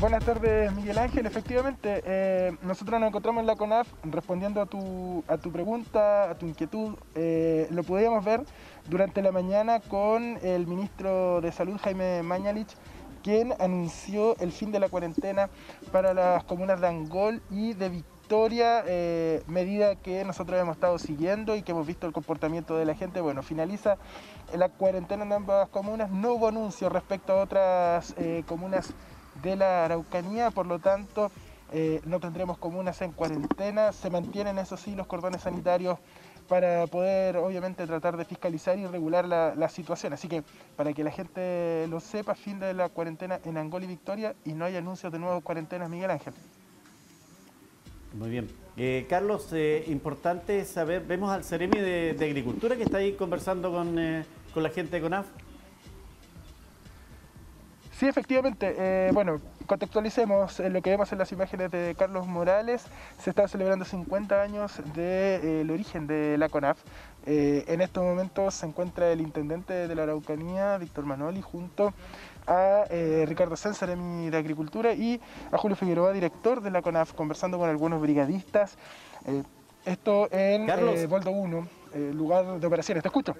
Buenas tardes, Miguel Ángel. Efectivamente, eh, nosotros nos encontramos en la CONAF respondiendo a tu, a tu pregunta, a tu inquietud. Eh, lo podíamos ver durante la mañana con el ministro de Salud, Jaime Mañalich, quien anunció el fin de la cuarentena para las comunas de Angol y de Victoria, eh, medida que nosotros hemos estado siguiendo y que hemos visto el comportamiento de la gente. Bueno, finaliza la cuarentena en ambas comunas. No hubo anuncio respecto a otras comunas de la Araucanía, por lo tanto eh, no tendremos comunas en cuarentena, se mantienen eso sí los cordones sanitarios para poder obviamente tratar de fiscalizar y regular la, situación. Así que para que la gente lo sepa, fin de la cuarentena en Angola y Victoria y no hay anuncios de nuevas cuarentenas, Miguel Ángel. Muy bien. Eh, Carlos, eh, importante saber, vemos al Ceremi de, Agricultura que está ahí conversando con, con la gente de CONAF. Sí, efectivamente. Eh, bueno, contextualicemos lo que vemos en las imágenes de Carlos Morales. Se está celebrando 50 años del origen de la CONAF. Eh, en estos momentos se encuentra el intendente de la Araucanía, Víctor Manoli, junto a eh, Ricardo César, de Agricultura, y a Julio Figueroa, director de la CONAF, conversando con algunos brigadistas. esto en Boldo 1, lugar de operaciones. Te escucho.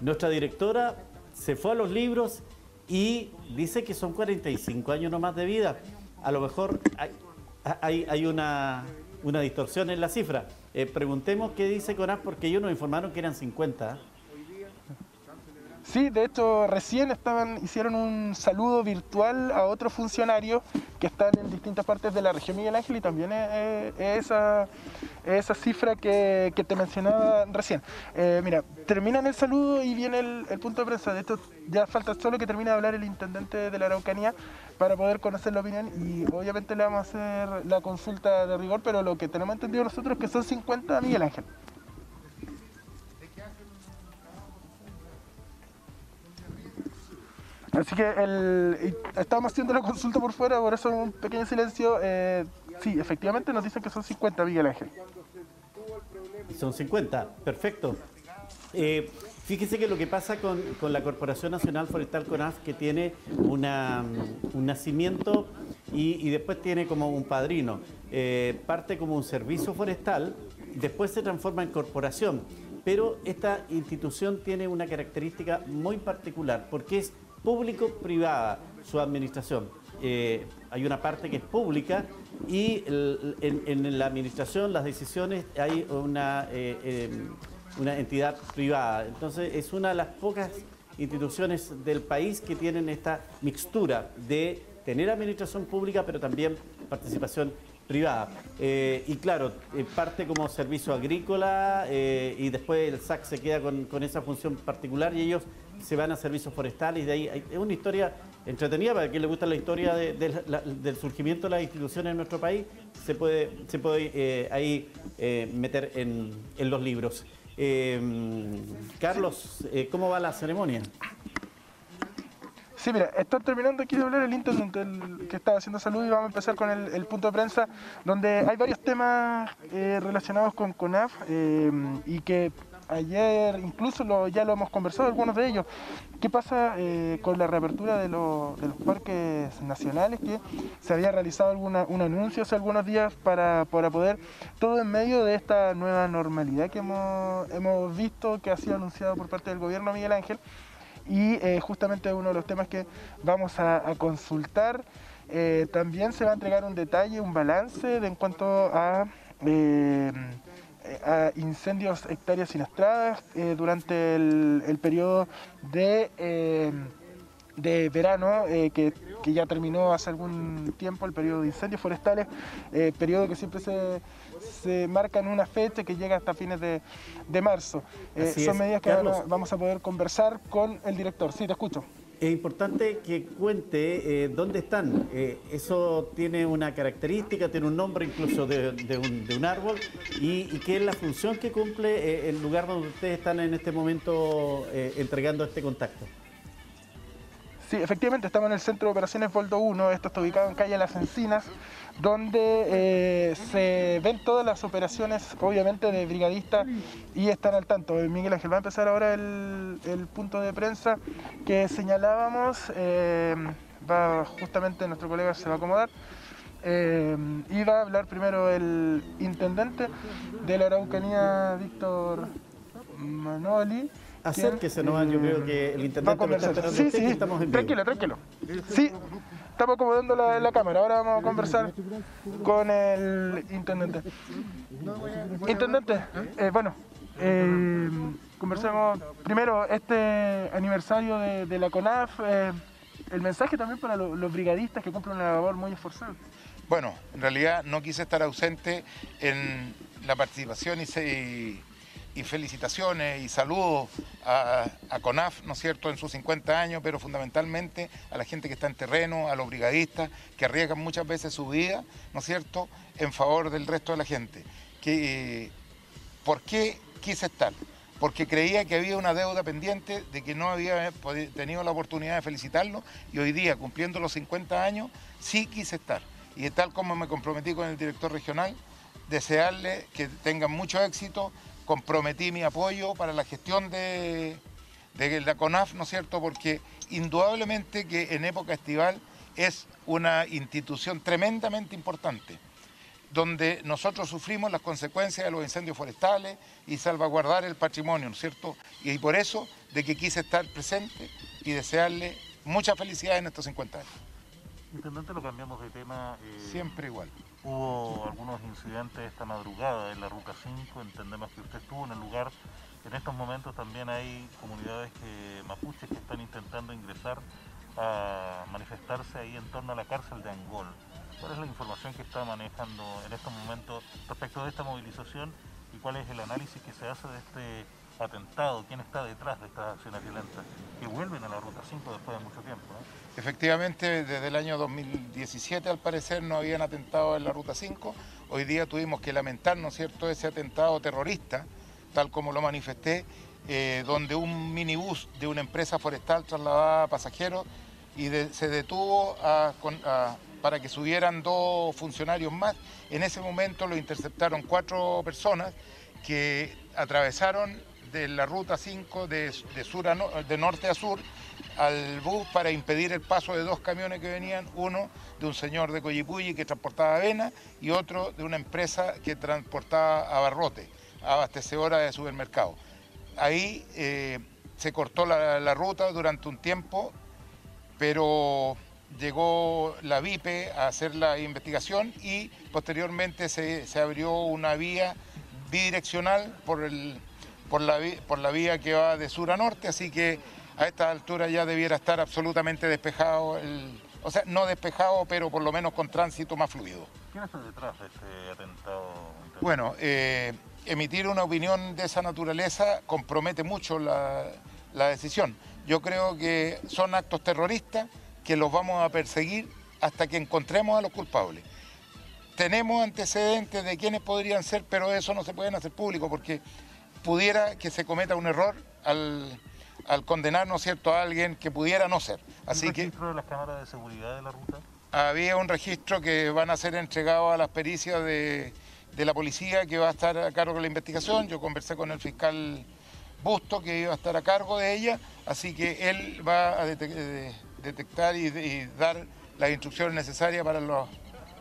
Nuestra directora se fue a los libros y dice que son 45 años nomás de vida. A lo mejor hay, hay, una, una, distorsión en la cifra. Eh, preguntemos qué dice CONAF porque ellos nos informaron que eran 50. Sí, de hecho recién estaban, hicieron un saludo virtual a otros funcionarios que están en distintas partes de la región Miguel Ángel y también es, esa, esa cifra que, te mencionaba recién. Eh, mira, terminan el saludo y viene el, punto de prensa. De esto ya falta solo que termine de hablar el intendente de la Araucanía para poder conocer la opinión y obviamente le vamos a hacer la consulta de rigor, pero lo que tenemos entendido nosotros es que son 50 Miguel Ángel. Así que el, estábamos haciendo la consulta por fuera, por eso un pequeño silencio. Eh, sí, efectivamente nos dicen que son 50, Miguel Ángel. Son 50, perfecto. Eh, fíjese que lo que pasa con, la Corporación Nacional Forestal CONAF, que tiene una, un nacimiento y, después tiene como un padrino, eh, parte como un servicio forestal, después se transforma en corporación. Pero esta institución tiene una característica muy particular, porque es público-privada su administración. Eh, hay una parte que es pública y en, la administración las decisiones hay una, eh, em, una entidad privada. Entonces es una de las pocas instituciones del país que tienen esta mixtura de tener administración pública pero también participación privada. Eh, y claro, parte como servicio agrícola y después el SAC se queda con, con esa función particular y ellos se van a servicios forestales, de ahí es una historia entretenida para quien le gusta la historia del surgimiento de las instituciones en nuestro país, se puede, se puede eh, ahí eh, meter en, los libros. Eh, Carlos, ¿cómo va la ceremonia? Sí, mira, está terminando aquí de hablar el intendente que estaba haciendo salud y vamos a empezar con el, punto de prensa, donde hay varios temas relacionados con CONAF y que ayer incluso ya lo hemos conversado algunos de ellos. ¿Qué pasa eh, con la reapertura de, los parques nacionales? Que se había realizado alguna, un anuncio hace algunos días para, poder, todo en medio de esta nueva normalidad que hemos, hemos visto, que ha sido anunciado por parte del gobierno Miguel Ángel. Y eh, justamente uno de los temas que vamos a, consultar. Eh, también se va a entregar un detalle, un balance en cuanto a a incendios hectáreas siniestradas eh, durante el, periodo de, eh, de verano eh, que, ya terminó hace algún tiempo, el periodo de incendios forestales, periodo que siempre se, se marca en una fecha que llega hasta fines de, marzo. son medidas que vamos a poder conversar con el director. Sí, te escucho. Es importante que cuente eh, dónde están. Eh, eso tiene una característica, tiene un nombre incluso de, un, árbol y, qué es la función que cumple eh, el lugar donde ustedes están en este momento entregando este contacto. Sí, efectivamente, estamos en el Centro de Operaciones Boldo 1, esto está ubicado en calle Las Encinas, donde eh, se ven todas las operaciones, obviamente, de brigadistas y están al tanto. Miguel Ángel, va a empezar ahora el, punto de prensa que señalábamos. Eh, va justamente nuestro colega se va a acomodar. Eh, y va a hablar primero el intendente de la Araucanía, Víctor Manoli. Acérquese nomás, yo creo que el intendente va a conversar. sí, sí, estamos en tranquilo, tranquilo. Sí, estamos acomodando la, la, cámara. Ahora vamos a conversar con el intendente. Intendente, eh, bueno, eh, conversemos primero este aniversario de, de la CONAF, eh, el mensaje también para lo, los brigadistas que cumplen una labor muy esforzada. Bueno, en realidad no quise estar ausente en la participación y, y, y felicitaciones y saludos a, CONAF, ¿no es cierto?, en sus 50 años, pero fundamentalmente a la gente que está en terreno, a los brigadistas, que arriesgan muchas veces su vida, ¿no es cierto?, en favor del resto de la gente. Que, ¿Por qué quise estar? Porque creía que había una deuda pendiente de que no había tenido la oportunidad de felicitarlo y hoy día, cumpliendo los 50 años, sí quise estar. Y tal como me comprometí con el director regional, desearle que tengan mucho éxito, comprometí mi apoyo para la gestión de, de la CONAF, ¿no es cierto? Porque indudablemente que en época estival es una institución tremendamente importante donde nosotros sufrimos las consecuencias de los incendios forestales y salvaguardar el patrimonio, ¿no es cierto? Y por eso de que quise estar presente y desearle mucha felicidad en estos 50 años. Intendente, lo cambiamos de tema. Eh, Siempre igual. Hubo algunos incidentes esta madrugada en la Ruta 5, entendemos que usted estuvo en el lugar. En estos momentos también hay comunidades que, mapuches que están intentando ingresar a manifestarse ahí en torno a la cárcel de Angol. ¿Cuál es la información que está manejando en estos momentos respecto de esta movilización y cuál es el análisis que se hace de este atentado? ¿Quién está detrás de estas acciones violentas que vuelven a la Ruta 5 después de mucho tiempo? ¿eh? Efectivamente, desde el año 2017 al parecer no habían atentado en la Ruta 5. Hoy día tuvimos que lamentar, ¿no es cierto?, ese atentado terrorista, tal como lo manifesté, eh, donde un minibús de una empresa forestal trasladaba pasajeros y se detuvo para que subieran dos funcionarios más. En ese momento lo interceptaron cuatro personas que atravesaron de la ruta 5 de, de, sur a no, de norte a sur al bus para impedir el paso de dos camiones que venían, uno de un señor de Coyipulli que transportaba avena y otro de una empresa que transportaba abarrote, abastecedora de supermercado. Ahí eh, se cortó la, la ruta durante un tiempo, pero llegó la VIPE a hacer la investigación y posteriormente se, se abrió una vía bidireccional por, el, por, la, por la vía que va de sur a norte, así que a esta altura ya debiera estar absolutamente despejado, el, o sea, no despejado, pero por lo menos con tránsito más fluido. ¿Quién está detrás de este atentado? Bueno, eh, emitir una opinión de esa naturaleza compromete mucho la, la decisión. Yo creo que son actos terroristas, que los vamos a perseguir hasta que encontremos a los culpables. Tenemos antecedentes de quiénes podrían ser, pero eso no se pueden hacer público porque pudiera que se cometa un error al, al condenar, ¿no es cierto?, a alguien que pudiera no ser. Así ¿Un registro que, de las cámaras de seguridad de la ruta? Había un registro que van a ser entregados a las pericias de, de la policía que va a estar a cargo de la investigación. Yo conversé con el fiscal Busto que iba a estar a cargo de ella, así que él va a detectar y, y dar las instrucciones necesarias para los,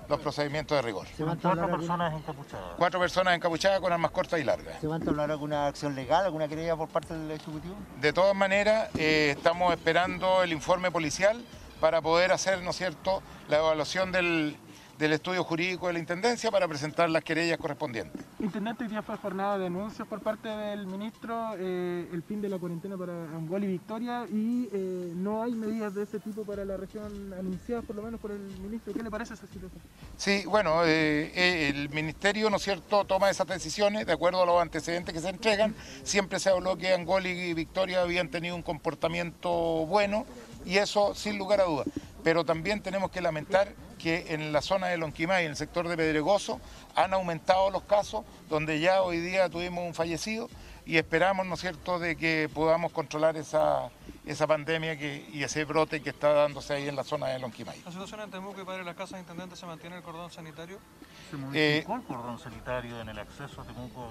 los procedimientos de rigor. ¿Cuatro personas encapuchadas? Cuatro personas encapuchadas con armas cortas y largas. ¿Se va a hablar alguna acción legal, alguna querella por parte del Ejecutivo? De todas maneras, eh, estamos esperando el informe policial para poder hacer, ¿no es cierto?, la evaluación del, del estudio jurídico de la Intendencia para presentar las querellas correspondientes. Intendente, hoy día fue jornada de anuncios por parte del ministro, eh, el fin de la cuarentena para Angol y Victoria y eh, no hay medidas de ese tipo para la región anunciadas por lo menos por el ministro. ¿Qué le parece esa situación? Sí, bueno, eh, el ministerio, ¿no es cierto?, toma esas decisiones de acuerdo a los antecedentes que se entregan. Siempre se habló que Angol y Victoria habían tenido un comportamiento bueno y eso sin lugar a dudas. Pero también tenemos que lamentar que en la zona de Lonquimay, en el sector de Pedregoso, han aumentado los casos, donde ya hoy día tuvimos un fallecido y esperamos, ¿no es cierto?, de que podamos controlar esa, esa pandemia que, y ese brote que está dándose ahí en la zona de Lonquimay. ¿La situación en Temuco y Padre las Casas Intendente se mantiene el cordón sanitario? ¿Se modificó eh, el cordón sanitario en el acceso a Temuco?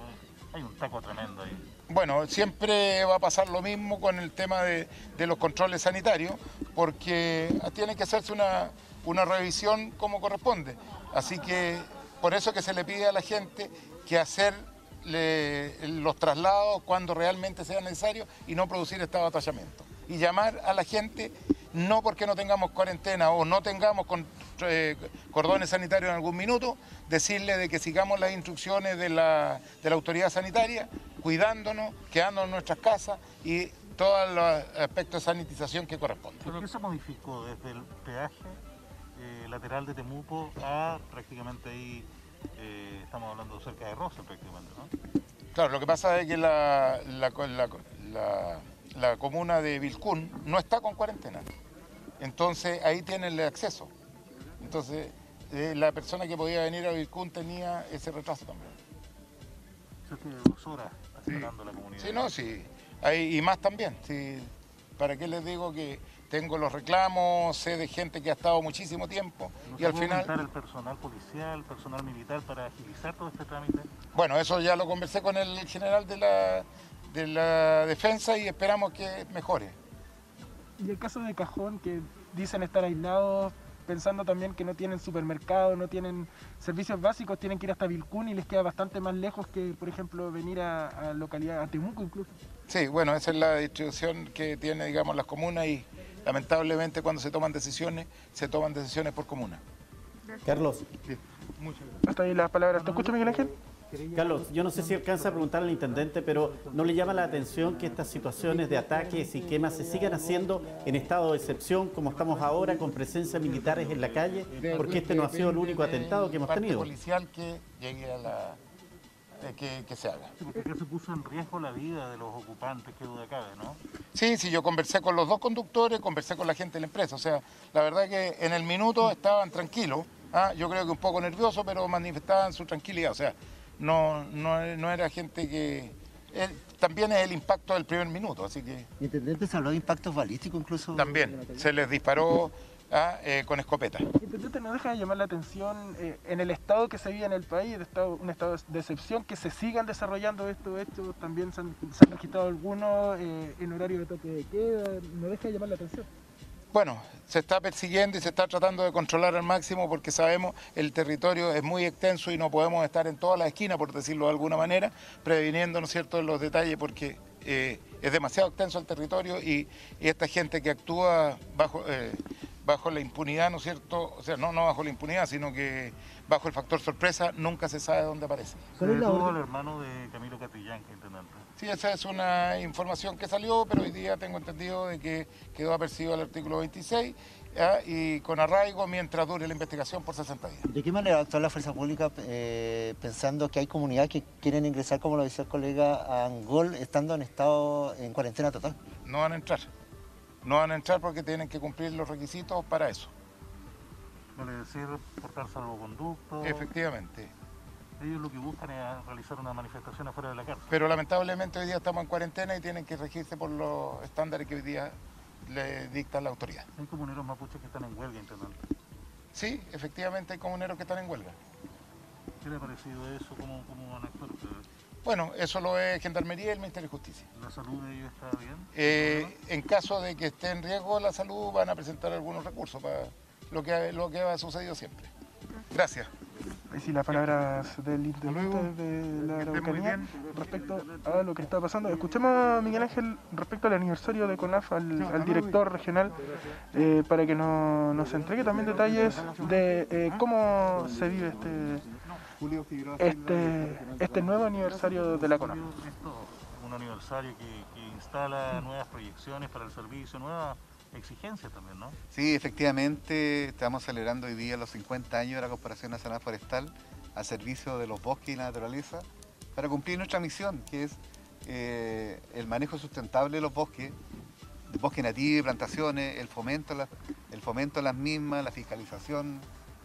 Hay un taco tremendo ahí. Bueno, siempre va a pasar lo mismo con el tema de, los controles sanitarios, porque tiene que hacerse una, revisión como corresponde. Así que por eso que se le pide a la gente que hacer los traslados cuando realmente sea necesario y no producir estado de atallamiento. Y llamar a la gente no porque no tengamos cuarentena o no tengamos eh, cordones sanitarios en algún minuto, decirle de que sigamos las instrucciones de la, de la autoridad sanitaria, cuidándonos, quedándonos en nuestras casas y todos los aspectos de sanitización que corresponden. ¿Pero qué se modificó desde el peaje eh, lateral de Temuco a prácticamente ahí, eh, estamos hablando cerca de Rosa prácticamente, ¿no? Claro, lo que pasa es que la, la, la comuna de Vilcún no está con cuarentena. Entonces ahí tienen el acceso. Entonces eh, la persona que podía venir a Vilcún tenía ese retraso también. dos horas esperando la comunidad. Sí, no, sí. y más también. Sí. ¿Para qué les digo que tengo los reclamos, sé de gente que ha estado muchísimo tiempo y al final... el personal policial, el personal militar para agilizar todo este trámite? Bueno, eso ya lo conversé con el general de la, de la defensa y esperamos que mejore. Y el caso de Cajón, que dicen estar aislados, pensando también que no tienen supermercado, no tienen servicios básicos, tienen que ir hasta Vilcún y les queda bastante más lejos que, por ejemplo, venir a, a localidad, a Temuco incluso. Sí, bueno, esa es la distribución que tiene, digamos, las comunas y lamentablemente cuando se toman decisiones, se toman decisiones por comuna. Carlos. Muchas gracias. Hasta ahí las palabras. ¿Te escuchas, Miguel Ángel? Carlos, yo no sé si alcanza a preguntar al intendente, pero ¿no le llama la atención que estas situaciones de ataques y quemas se sigan haciendo en estado de excepción como estamos ahora con presencia militares en la calle? Porque este no ha sido el único atentado que hemos tenido. policial que llegue a la... Que, se haga. porque se puso en riesgo la vida de los ocupantes, que duda cabe, ¿no? Sí, sí, yo conversé con los dos conductores, conversé con la gente de la empresa, o sea, la verdad es que en el minuto estaban tranquilos, ¿ah? yo creo que un poco nerviosos, pero manifestaban su tranquilidad, o sea, no, no, no era gente que... también es el impacto del primer minuto, así que... Intendente, ¿se habló de impactos balísticos incluso? También, se les disparó ah, eh, con escopeta. Intendente, no deja de llamar la atención eh, en el estado que se vive en el país, estado, un estado de excepción, que se sigan desarrollando estos hechos, también se han, registrado algunos eh, en horario de toque de queda, no deja de llamar la atención. Bueno, se está persiguiendo y se está tratando de controlar al máximo porque sabemos el territorio es muy extenso y no podemos estar en todas las esquinas, por decirlo de alguna manera, previniendo, ¿no es cierto?, los detalles porque eh, es demasiado extenso el territorio y, esta gente que actúa bajo, eh, bajo la impunidad, ¿no es cierto?, o sea, no, no bajo la impunidad, sino que bajo el factor sorpresa, nunca se sabe dónde aparece. ¿Cuál es el hermano de Camilo Catillán, que intendente? Sí, esa es una información que salió, pero hoy día tengo entendido de que quedó apercibido el artículo 26 y con arraigo mientras dure la investigación por 60 días. ¿De qué manera actúa la fuerza pública eh, pensando que hay comunidades que quieren ingresar, como lo decía el colega, a Angol estando en estado en cuarentena total? No van a entrar. No van a entrar porque tienen que cumplir los requisitos para eso. Vale decir, portar salvoconducto. Efectivamente. Ellos lo que buscan es realizar una manifestación afuera de la cárcel. Pero lamentablemente hoy día estamos en cuarentena y tienen que regirse por los estándares que hoy día le dicta la autoridad. Hay comuneros mapuches que están en huelga, intendente. Sí, efectivamente hay comuneros que están en huelga. ¿Qué le ha parecido eso? ¿Cómo, cómo van a actuar ustedes? Bueno, eso lo es Gendarmería y el Ministerio de Justicia. ¿La salud de ellos está bien? Eh, en caso de que esté en riesgo la salud, van a presentar algunos recursos para lo que, lo que ha sucedido siempre. Gracias. Y sí, las palabras del intendente de la Araucanía respecto a lo que está pasando. Escuchemos a Miguel Ángel respecto al aniversario de CONAF, al, director regional, eh, para que nos entregue también detalles de eh, cómo se vive este, este, este nuevo aniversario de la CONAF. Un aniversario que, que instala nuevas proyecciones para el servicio, nuevas exigencia también, ¿no? Sí, efectivamente, estamos celebrando hoy día los 50 años de la Corporación Nacional Forestal a servicio de los bosques y la naturaleza para cumplir nuestra misión, que es eh, el manejo sustentable de los bosques, bosques nativos y plantaciones, el fomento, el fomento de las mismas, la fiscalización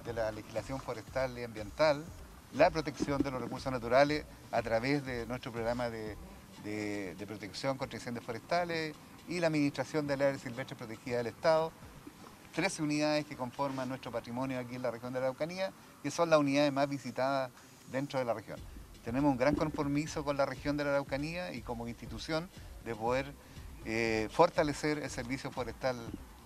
de la legislación forestal y ambiental, la protección de los recursos naturales a través de nuestro programa de, de protección contra incendios forestales y la Administración del Área Silvestre Protegida del Estado, 13 unidades que conforman nuestro patrimonio aquí en la región de la Araucanía, que son las unidades más visitadas dentro de la región. Tenemos un gran compromiso con la región de la Araucanía y como institución de poder eh, fortalecer el servicio forestal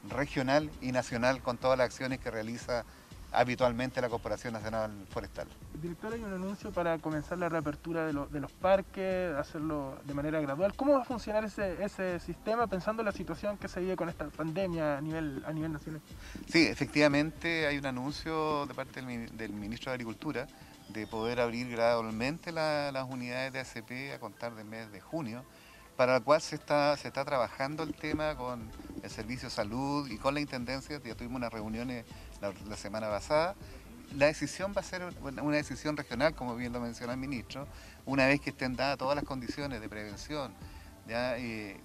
regional y nacional con todas las acciones que realiza habitualmente la Corporación Nacional Forestal. Director, hay un anuncio para comenzar la reapertura de, los, de los parques, hacerlo de manera gradual. ¿Cómo va a funcionar ese, ese sistema pensando en la situación que se vive con esta pandemia a nivel, a nivel nacional? Sí, efectivamente hay un anuncio de parte del, del Ministro de Agricultura de poder abrir gradualmente la, las unidades de ACP a contar del mes de junio, para la cual se está, se está trabajando el tema con el Servicio de Salud y con la Intendencia, ya tuvimos unas reuniones la, semana pasada. La decisión va a ser una decisión regional, como bien lo menciona el ministro, una vez que estén dadas todas las condiciones de prevención, eh,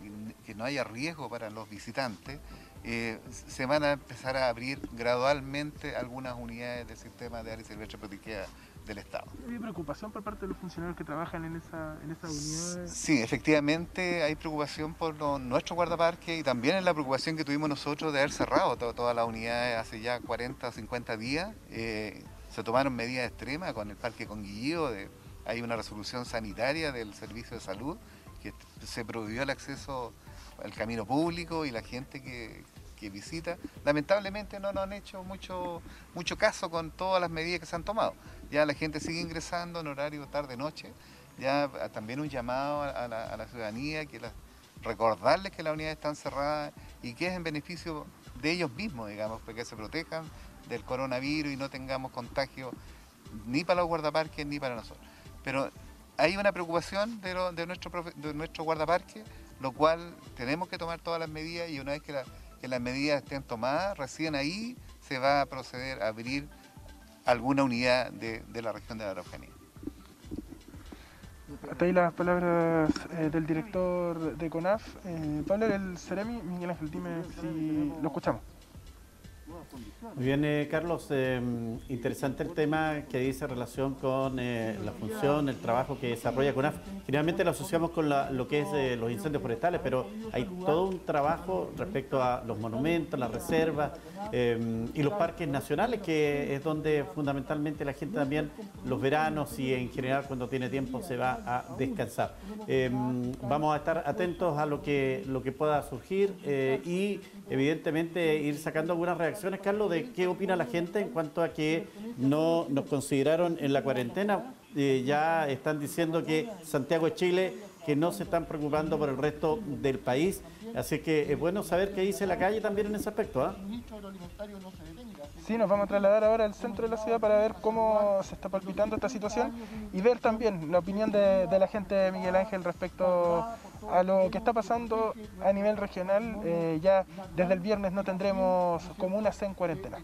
que no haya riesgo para los visitantes, eh, se van a empezar a abrir gradualmente algunas unidades del sistema de área silvestre protegida del Estado. ¿Hay preocupación por parte de los funcionarios que trabajan en esa, en esa unidad? Sí, efectivamente hay preocupación por nuestro guardaparque y también es la preocupación que tuvimos nosotros de haber cerrado to, todas las unidades hace ya 40 o 50 días. Eh, se tomaron medidas extremas con el parque Conguillío, de, hay una resolución sanitaria del Servicio de Salud que se prohibió el acceso al camino público y la gente que, que visita, lamentablemente no nos han hecho mucho, mucho caso con todas las medidas que se han tomado. Ya la gente sigue ingresando en horario tarde-noche, ya también un llamado a la, ciudadanía, que recordarles que las unidades están cerradas y que es en beneficio de ellos mismos, digamos, para que se protejan del coronavirus y no tengamos contagio ni para los guardaparques ni para nosotros. Pero hay una preocupación de, nuestro, nuestro guardaparque, lo cual tenemos que tomar todas las medidas y una vez que las medidas estén tomadas, recién ahí se va a proceder a abrir alguna unidad de, de la región de la Araucanía. Hasta ahí las palabras eh, del director de CONAF. Eh, Pablo, el Ceremi, Miguel Ángel, dime si lo escuchamos. Muy bien, eh, Carlos. Eh, interesante el tema que dice relación con eh, la función, el trabajo que desarrolla CONAF. Generalmente lo asociamos con la, lo que es eh, los incendios forestales, pero hay todo un trabajo respecto a los monumentos, las reservas y los parques nacionales, que es donde fundamentalmente la gente también los veranos y en general cuando tiene tiempo se va a descansar. vamos a estar atentos a lo que, lo que pueda surgir y evidentemente ir sacando algunas reacciones, Carlos, de qué opina la gente en cuanto a que no nos consideraron en la cuarentena. Eh, ya están diciendo que Santiago de Chile, que no se están preocupando por el resto del país. Así que es bueno saber qué dice la calle también en ese aspecto. ¿eh? Sí, nos vamos a trasladar ahora al centro de la ciudad para ver cómo se está palpitando esta situación y ver también la opinión de, de la gente de Miguel Ángel respecto a lo que está pasando a nivel regional. Eh, ya desde el viernes no tendremos comunas en cuarentena.